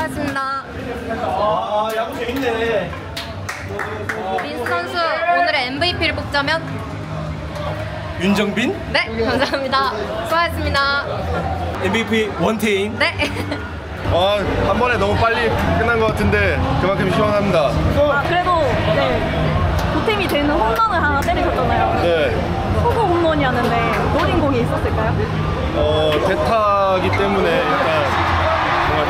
수고하셨습니다. 아 야구 재밌네. 민수 선수 오늘의 MVP를 뽑자면 윤정빈 네 감사합니다. 수고하셨습니다. MVP 원태인. 네. 아, 한 번에 너무 빨리 끝난 것 같은데 그만큼 시원합니다. 아, 그래도 네, 보탬이 되는 홈런을 하나 때리셨잖아요. 네, 후보 홈런이었는데 노린 공이 있었을까요? 어, 대타기 때문에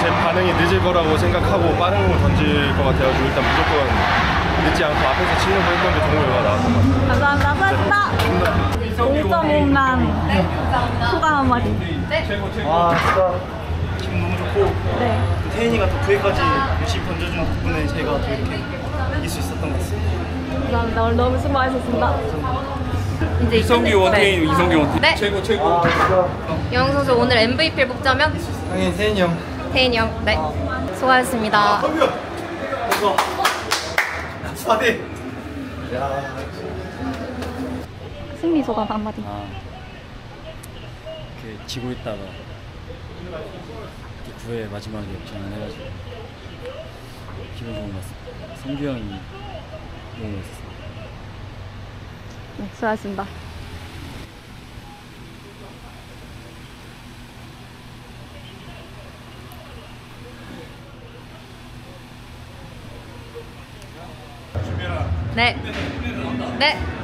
제 반응이 늦을 거라고 생각하고 빠른 공을 던질 것 같아가지고 일단 무조건 늦지 않고 앞에서 치려고 했던 게 좋은 결과가 나왔던 것 같아요. 감사합니다. 수고하셨습니다. 5점 홈런 소감 한마디. 아 진짜 기분 너무 좋고 네. 또 태인이가 또 뒤에까지 열심히 던져준 덕분에 저희가 또 이렇게 이길 수 있었던 것 같습니다. 감사합니다. 오늘 너무 수고하셨습니다. 이제 이성규 원태인, 이성규 원태인. 네. 최고 최고. 아 진짜 영웅 선수 오늘 MVP를 뽑자면 당연히 태인이 형 태인이 형. 네. 수고하셨습니다. 파대 승리 소감 한마디. 아, 이렇게 지고 있다가 이렇게 9회 마지막에 역전해가지고 기분 좋은 것 같습니다. 성규 형이 너무 멋있었어요. 네, 수고하셨습니다. 네. 네.